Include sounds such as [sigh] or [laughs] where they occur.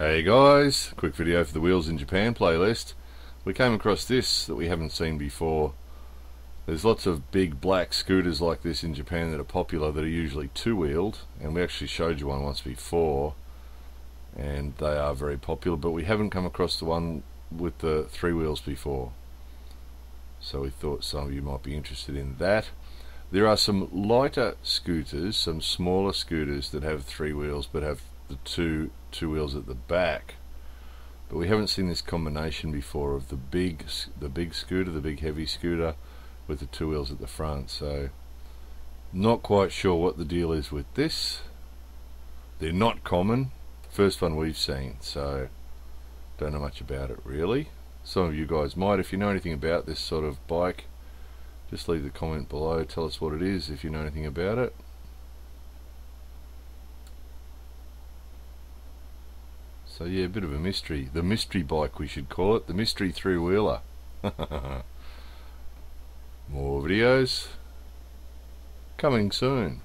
Hey guys, quick video for the Wheels in Japan playlist. We came across this that we haven't seen before. There's lots of big black scooters like this in Japan that are popular that are usually two-wheeled and we actually showed you one once before and they are very popular but we haven't come across the one with the three wheels before. So we thought some of you might be interested in that. There are some lighter scooters, some smaller scooters that have three wheels but have the two two wheels at the back. But we haven't seen this combination before of the big the big scooter the big heavy scooter with the two wheels at the front. So not quite sure what the deal is with this. They're not common. First one we've seen. So don't know much about it really. Some of you guys might. If you know anything about this sort of bike just leave the comment below. Tell us what it is if you know anything about it So yeah, a bit of a mystery. The mystery bike we should call it. The mystery three-wheeler. [laughs] More videos coming soon.